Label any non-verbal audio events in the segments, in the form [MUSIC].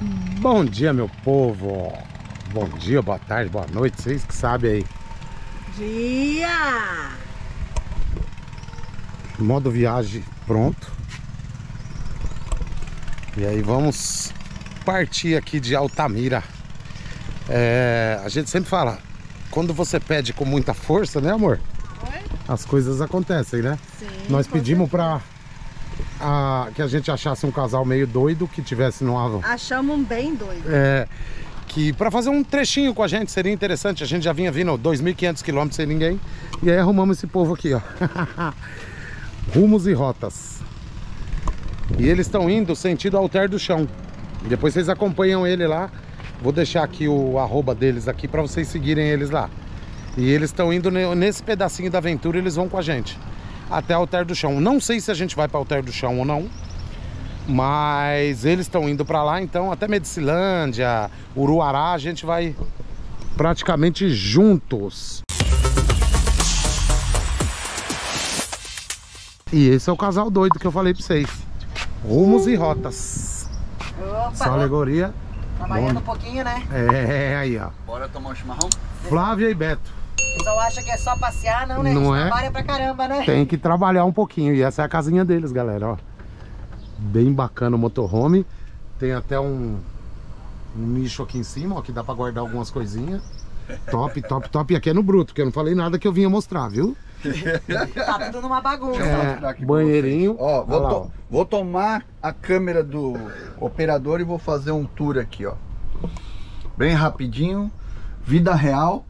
Bom dia, meu povo. Bom dia, boa tarde, boa noite. Vocês que sabem aí. Dia! Modo viagem pronto. E aí vamos partir aqui de Altamira. É, a gente sempre fala, quando você pede com muita força, né amor? Oi? As coisas acontecem, né? Sim. Nós pedimos pra a- que a gente achasse um casal meio doido que tivesse numa, certeza. Achamos um bem doido. É, que para fazer um trechinho com a gente seria interessante. A gente já vinha vindo 2.500 quilômetros sem ninguém. E aí arrumamos esse povo aqui, ó. [LAUGHS] Rumos e rotas. E eles estão indo sentido Alter do Chão. Depois vocês acompanham ele lá. Vou deixar aqui o arroba deles aqui para vocês seguirem eles lá. E eles estão indo ne- nesse pedacinho da aventura, eles vão com a gente. Até Alter do Chão. Não sei se a gente vai para Alter do Chão ou não. Mas eles estão indo para lá, então até Medicilândia, Uruará, a gente vai praticamente juntos. E esse é o casal doido que eu falei para vocês. Rumos e rotas. Só Opa! alegoria. Trabalhando Bom. um pouquinho, né? É, aí ó. Bora tomar um chimarrão? Flávia e Beto. Pessoal acha que é só passear, não, né? Não A gente é? Trabalha pra caramba, né? Tem que trabalhar um pouquinho. E essa é a casinha deles, galera, ó. Bem bacana o motorhome. Tem até um, um nicho aqui em cima, ó, que dá pra guardar algumas coisinhas. Top, top, top. E aqui é no bruto, que eu não falei nada que eu vinha mostrar, viu? [LAUGHS] Tá tudo numa bagunça. É, banheirinho. Ó, vou, lá, to- ó. vou tomar a câmera do operador e vou fazer um tour aqui, ó. Bem rapidinho. Vida real.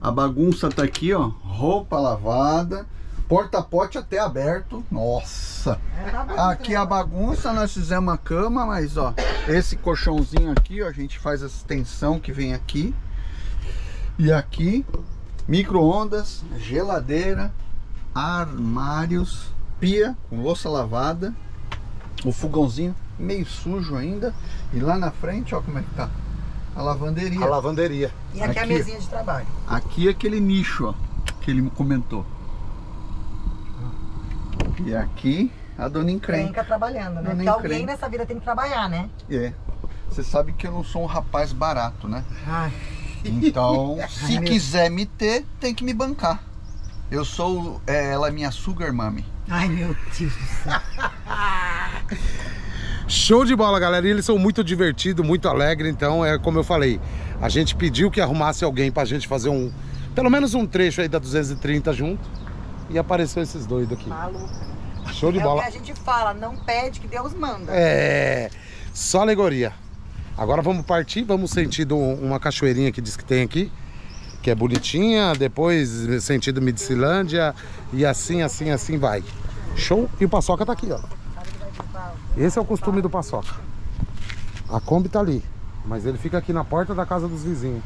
A bagunça tá aqui, ó. Roupa lavada. Porta-pote até aberto. Nossa. Aqui a bagunça, nós fizemos a cama, mas ó, esse colchãozinho aqui, ó, a gente faz essa extensão que vem aqui. E aqui, micro-ondas, geladeira, armários, pia com louça lavada, o fogãozinho meio sujo ainda. E lá na frente, ó como é que tá. A lavanderia. A lavanderia. E aqui, é a Aqui. mesinha de trabalho. Aqui é aquele nicho, ó, que ele comentou. E aqui a dona Encrenca. Crenca trabalhando, né? Não, Porque nem alguém nessa vida tem que trabalhar, né? É. Você sabe que eu não sou um rapaz barato, né? Ai, Então, [LAUGHS] se quiser me ter, tem que me bancar. Eu sou, é, ela é minha sugar mommy. ai meu Deus do céu. [LAUGHS] Show de bola, galera. E eles são muito divertidos, muito alegres. Então, é como eu falei, a gente pediu que arrumasse alguém pra gente fazer um, pelo menos um trecho aí da 230 junto. E apareceu esses doidos aqui. Maluca. Show de é bola. o que a gente fala, não pede que Deus manda. É, só alegoria. Agora vamos partir, vamos sentido uma cachoeirinha que diz que tem aqui, que é bonitinha, depois sentido Medicilândia e assim, assim, assim vai. Show? E o Paçoca tá aqui, ó. Esse é o costume do Paçoca. A Kombi tá ali, mas ele fica aqui na porta da casa dos vizinhos.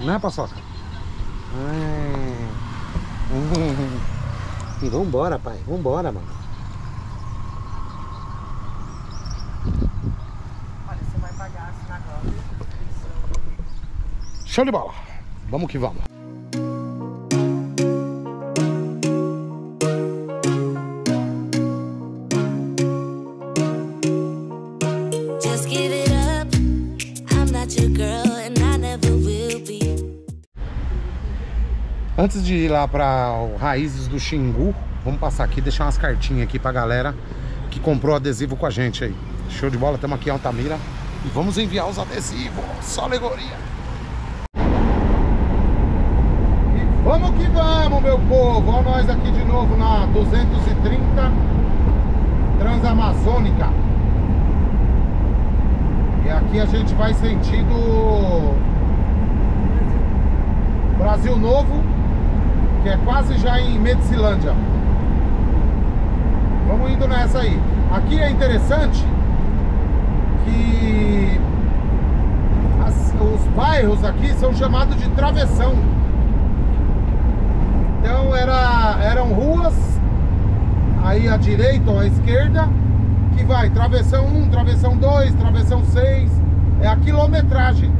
Né, Paçoca? É. E [LAUGHS] vambora, pai. Vambora, mano. Olha, você vai pagar a sinagoga. Show de bola. Vamos que vamos. Antes de ir lá para Raízes do Xingu, vamos passar aqui deixar umas cartinhas aqui pra galera que comprou adesivo com a gente aí. Show de bola, estamos aqui em Altamira e vamos enviar os adesivos. Só alegoria. E vamos que vamos, meu povo. Olha nós aqui de novo na 230 Transamazônica. E aqui a gente vai sentido Brasil Novo, que é quase já em Medicilândia. Vamos indo nessa aí. Aqui é interessante que as- os bairros aqui são chamados de travessão. Então era, eram ruas, aí à direita ou à esquerda, que vai travessão 1, travessão 2, travessão 6, é a quilometragem.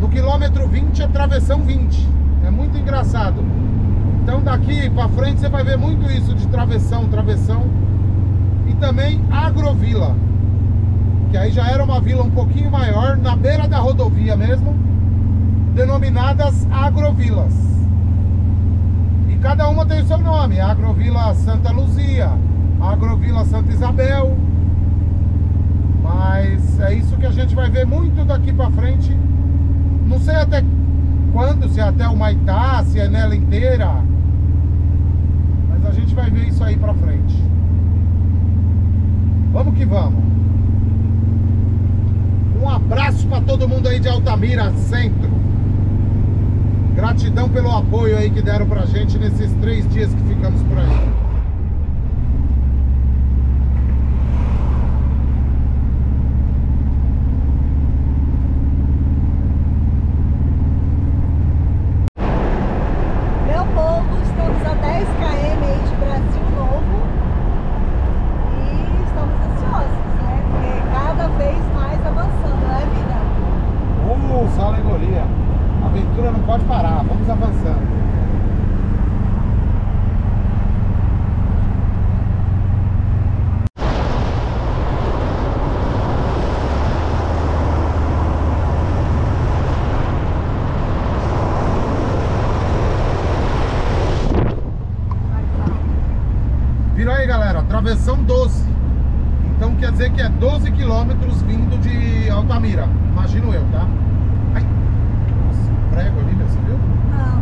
No quilômetro 20 é travessão 20. É muito engraçado. Então daqui pra frente você vai ver muito isso de travessão, travessão. E também agrovila, que aí já era uma vila um pouquinho maior, na beira da rodovia mesmo, denominadas agrovilas. E cada uma tem o seu nome, Agrovila Santa Luzia, Agrovila Santa Isabel. Mas é isso que a gente vai ver muito daqui pra frente. Não sei até quando, se é até o Maitá, se é nela inteira. Gente vai ver isso aí pra frente. Vamos que vamos. Um abraço pra todo mundo aí de Altamira Centro. Gratidão pelo apoio aí que deram pra gente nesses três dias que ficamos por aí. Meu povo, estamos a 10 km aí de Brasil Novo e estamos ansiosos, né? Porque cada vez mais avançando, né, vida? Uh, só alegoria. A aventura não pode parar, vamos avançando. Virou aí, travessão 12. Então quer dizer que é 12 quilômetros vindo de Altamira. Imagino eu, tá? Ai, nossa, prego ali, né? Você viu? Não.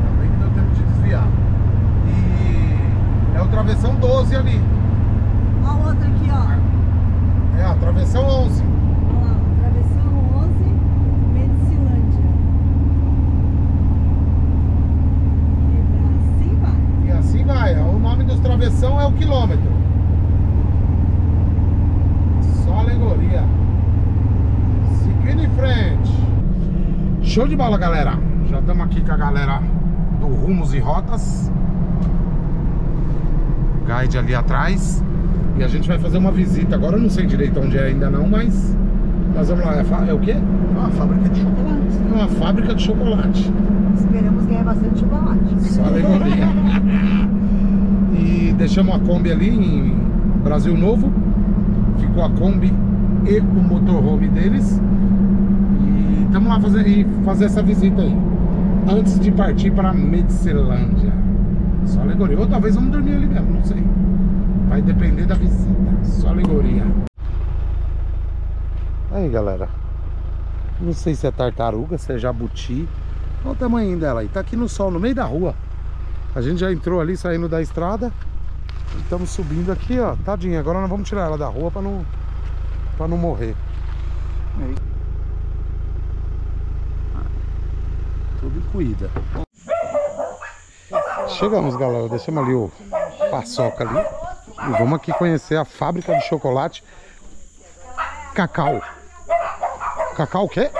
Ainda bem que deu tempo de desviar. E é o travessão 12 ali. Olha o outro aqui, ó. É a travessão 11. Olha lá, travessão 11, Medicilândia. E assim vai. E assim vai. O nome dos travessão é o quilômetro. Só alegoria. Seguindo em frente. Show de bola, galera. Já estamos aqui com a galera do Rumos e Rotas. Guide ali atrás. E a gente vai fazer uma visita. Agora eu não sei direito onde é ainda não, mas nós vamos lá. É, é o quê? Uma fábrica de chocolate. É uma fábrica de chocolate. Esperamos ganhar bastante chocolate. Só alegoria. [LAUGHS] deixamos a Kombi ali em Brasil Novo. Ficou a Kombi e o motorhome deles. E estamos lá fazer, e fazer essa visita aí. Antes de partir para Medicilândia. Só alegoria. Ou talvez vamos dormir ali mesmo, não sei. Vai depender da visita. Só alegoria. Aí, galera. Não sei se é tartaruga, se é jabuti. Olha o tamanho dela aí. Tá aqui no sol, no meio da rua. A gente já entrou ali, saindo da estrada. Estamos subindo aqui, ó. Tadinha. Agora nós vamos tirar ela da rua pra não, pra não morrer. Aí. Tudo cuida. Chegamos, galera. Deixamos ali o paçoca ali. E vamos aqui conhecer a fábrica de chocolate Cacau. Cacau o quê?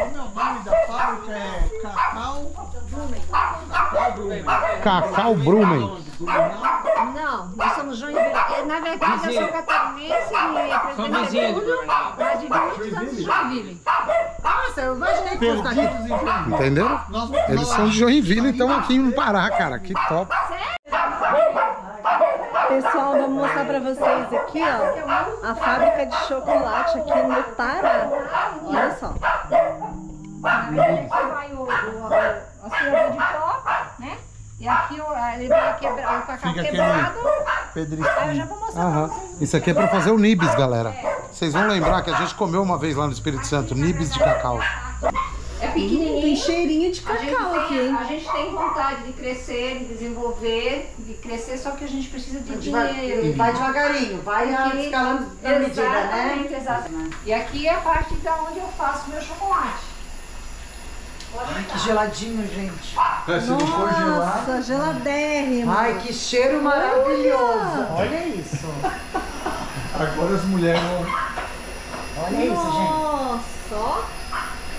O nome da fábrica? É Cacau Cacau Brumen. Cacau Brumen. Joinville. Na verdade, eu sou catarinense e presidente mas de muitos anos de Joinville. Nossa, eu imaginei que fosse daqui. Joinville. Entenderam? Eles são de Joinville e estão aqui no Pará, cara. Que top. Pessoal, vamos mostrar pra vocês aqui, ó, a fábrica de chocolate aqui no Pará. Olha só. Aqui vai o, o, o, a de pó, né? E aqui o, ele vai quebrar o cacau quebrado. Pedrinho. Aí eu já vou mostrar Aham. pra vocês. Isso aqui é pra fazer o nibs, galera. Vocês vão lembrar que a gente comeu uma vez lá no Espírito Santo, nibs de cacau. É Tem pequenininho. cheirinho de A gente, cacau aqui, tem, hein? a gente tem vontade de crescer, de desenvolver, de crescer, só que a gente precisa de dinheiro. Vai devagarinho, vai Aqui- escalando na medida, né? Exatamente, exatamente. E aqui é a parte da onde eu faço meu chocolate. Ai, que geladinho, gente. É, Se não for gelado. Nossa, geladérrimo. Ai, que cheiro maravilhoso. Olha isso. Agora as mulheres vão. Olha isso, gente. Nossa.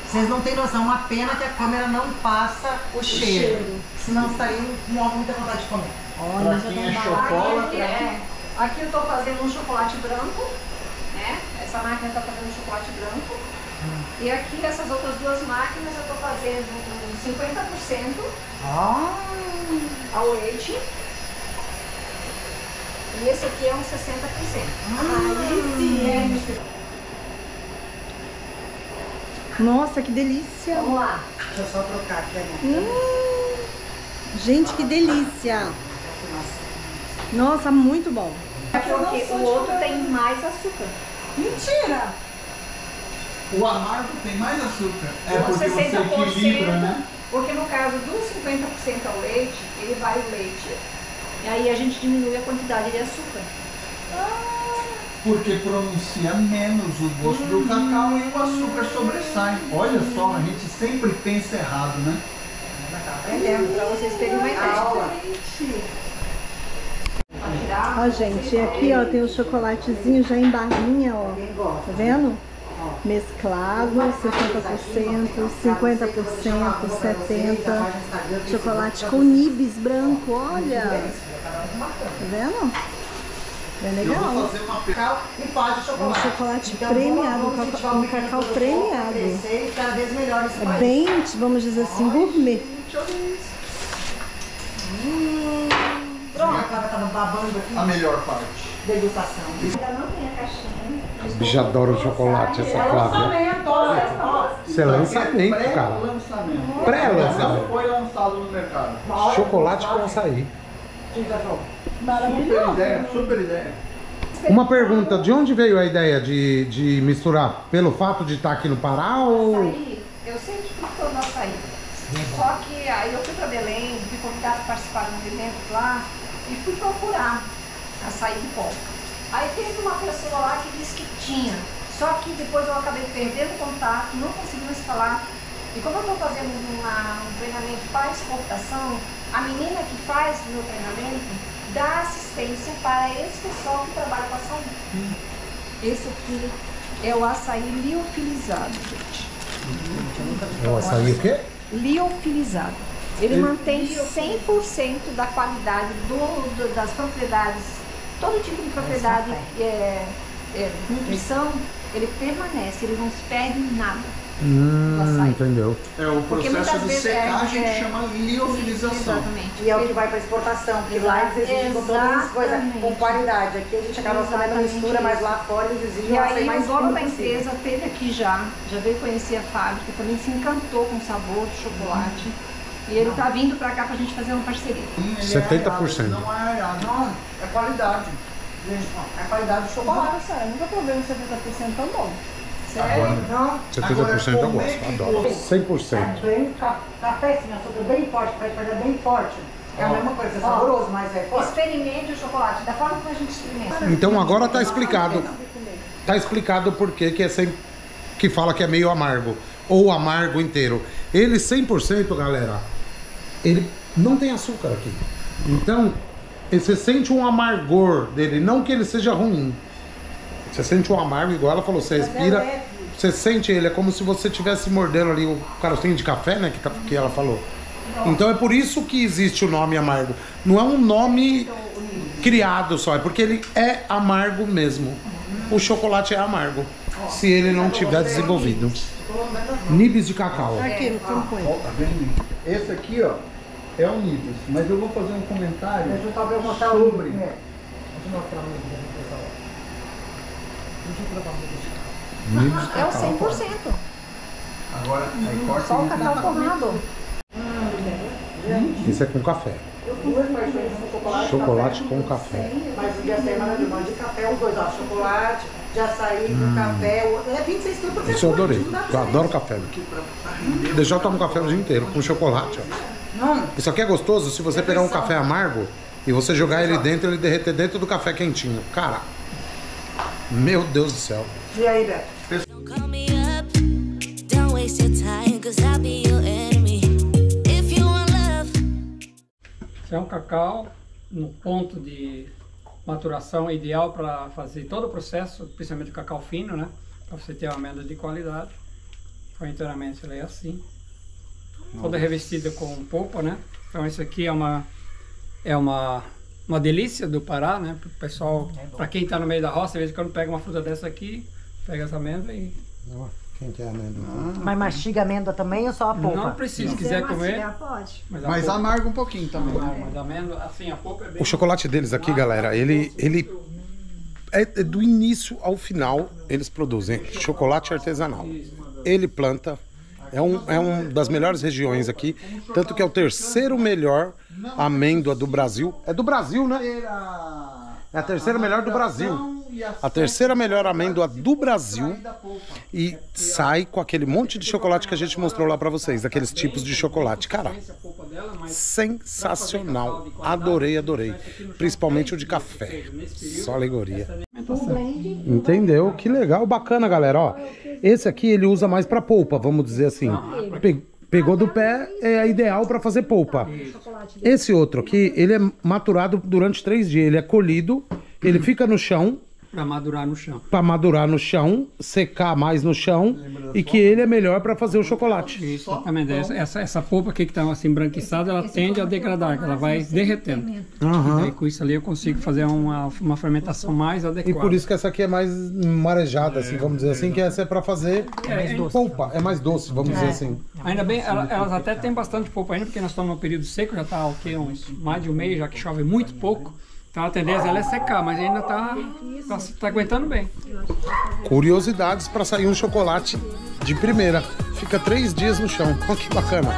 Vocês não têm noção, uma pena que a câmera não passa o cheiro. Senão estaria com muita vontade de comer. Pra quem é Aqui, chocolate. é, aqui eu estou fazendo um chocolate branco, né? Essa máquina está fazendo um chocolate branco. E aqui essas outras duas máquinas eu estou fazendo um 50% Ah, ao leite. E esse aqui é um 60%. Nossa, que delícia. Vamos lá. Deixa eu só trocar aqui, né? Hum. Gente, que delícia. Nossa, muito bom. Porque o outro tem mais açúcar. Mentira. O amargo tem mais açúcar. É Com porque você 60%, equilibra, né? Porque no caso dos 50% ao leite, ele vai o leite. E aí a gente diminui a quantidade de açúcar. Porque pronuncia menos o gosto do cacau e o açúcar sobressai. Olha só, a gente sempre pensa errado, né? Aprendendo para vocês terem uma ideia. Tirar. Ó, gente, aqui ó tem o chocolatezinho já em barrinha, ó. Tá vendo? Mesclado, 60%, 50%, 70%. Chocolate com nibs branco, olha. Tá vendo? Vou legal. e o Um chocolate. Então, premiado, um cacau, premiado. crescer cada vez melhor esse É bem, vamos dizer assim, gourmet. Pronto, a Clara tava babando aqui. A melhor parte. Degustação. Ainda não tem a caixinha. Bicho adora chocolate, essa Flávia. Lançamento, ó. Isso é lançamento, cara. Pré-lançamento. Pré-lançamento. Não foi lançado no mercado. Chocolate com açaí. Super ideia, super ideia. Uma pergunta, de onde veio a ideia de, de misturar? Pelo fato de estar aqui no Pará ou... Açaí, eu sempre fui fã do açaí. Só que aí eu fui para Belém, fui convidada para participar de um evento lá e fui procurar açaí de pó. Aí teve uma pessoa lá que disse que tinha. Só que depois eu acabei perdendo contato, não consegui mais falar. E como eu estou fazendo uma- um treinamento para exportação, a menina que faz o meu treinamento dá assistência para esse pessoal que trabalha com açaí. Esse aqui é o açaí liofilizado, gente. É o açaí o quê? liofilizado. Ele mantém 100% da qualidade do- do- das propriedades, todo tipo de propriedade, é, é, nutrição, ele permanece, ele não se perde em nada. Hum, entendeu. É o processo de vezes secagem é- que chama liofilização. Exatamente. E é o que vai para exportação, porque lá eles exigem todas as coisas com qualidade. Aqui a gente acaba Exatamente mistura, mas lá fora eles exigem E aí mais o dono da empresa teve aqui já, já veio conhecer a fábrica, também se encantou com o sabor do chocolate. E ele tá vindo pra cá pra gente fazer uma parceria. Ele é 70%. arado, Não é arado, não. É qualidade. A qualidade do chocolate. Chocolate, sério, nunca provei um 70% tão bom. Sério? Agora, Não, 70% eu é gosto, que adoro. gosto? 100%. é bem ca- café, sim, açúcar bem forte, vai perder bem forte. É a mesma coisa, é saboroso, mas é forte. Experimente o chocolate, da forma como a gente experimenta. Então agora tá explicado. Tá explicado por que que é sem, que fala que é meio amargo ou amargo inteiro. Ele 100%, galera, ele não tem açúcar aqui. Então, você sente um amargor dele, não que ele seja ruim. Você sente um amargo igual ela falou, você respira, leve. você sente ele, é como se você estivesse mordendo ali o carocinho de café, né, que, tá- que ela falou. Então é por isso que existe o nome amargo. Não é um nome criado só, é porque ele é amargo mesmo. O chocolate é amargo, se ele não tiver desenvolvido. Nibs de cacau. Aqui, no campo. Ó, tá? Esse aqui, ó, é o Nibis. Mas eu vou fazer um comentário Deixa eu talvez mostrar sobre. o. É. Deixa eu mostrar o aqui, pessoal. Deixa eu provar o vídeo. Nibs de É o cacau. 100%. Agora, aí corta Só o um cacau torrado. Isso é com café. Chocolate. Chocolate com café. Mas de açaí é maravilhoso. De café, os dois, ó. Chocolate, de açaí com café. É 26 quilos por Isso eu adorei. Eu adoro café. Deixa eu tomar café o dia inteiro com chocolate. ó. Não, Isso aqui é gostoso se você pegar um café amargo e você jogar ele dentro, ele derreter dentro do café quentinho. Cara, meu Deus do céu. e aí, Beto? Isso é um cacau no ponto de maturação ideal para fazer todo o processo, principalmente o cacau fino, né? Para você ter uma amêndoa de qualidade. Foi inteiramente ele é assim. Toda revestida com polpa, né? Então isso aqui é uma é uma uma delícia do Pará, né? Pro pessoal, para quem está no meio da roça, às vezes quando pega uma fruta dessa aqui, pega essa amêndoa e Quem quer amêndoa? Mas mastiga amêndoa também ou só a polpa? Não precisa, se quiser comer. mastigar, pode. Mas a Mas polpa- amarga um pouquinho também. Mas a amêndoa, assim, a polpa é bem... O chocolate deles aqui, galera, ele, ele é é do início ao final eles produzem chocolate artesanal. Ele planta, é um, é um das melhores regiões aqui, tanto que é o terceiro melhor amêndoa do Brasil. É do Brasil, né? É a terceira melhor do Brasil. A terceira melhor amêndoa do Brasil e sai com aquele monte de chocolate que a gente mostrou lá pra vocês, aqueles tipos de chocolate. Cara, sensacional. Adorei, adorei. Principalmente o de café. Só alegoria. Entendeu? Que legal, bacana, galera. Ó, esse aqui ele usa mais pra polpa, vamos dizer assim. Pe- Pegou do pé, é ideal pra fazer polpa. Esse outro aqui, ele é maturado durante três dias. Ele é colhido, ele fica no chão para madurar no chão. pra madurar no chão, secar mais no chão e que ele é melhor pra fazer o chocolate. Isso, exatamente. Essa, essa, essa polpa aqui que está assim branquiçada, ela tende a degradar, ela vai derretendo. Aham. Aí com isso ali eu consigo fazer uma, uma fermentação mais E adequada. por isso que essa aqui é mais marejada, assim, vamos dizer assim, que essa é pra fazer polpa, é mais doce, vamos dizer assim. Ainda bem, ela- elas até têm bastante polpa ainda, porque nós estamos no período seco, já está okay, uns mais de um mês, já que chove muito pouco. Então a tendência dela é secar, mas ainda está tá, tá aguentando bem. Curiosidades pra sair um chocolate de primeira. Fica três dias no chão. Olha que bacana.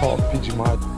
Top demais.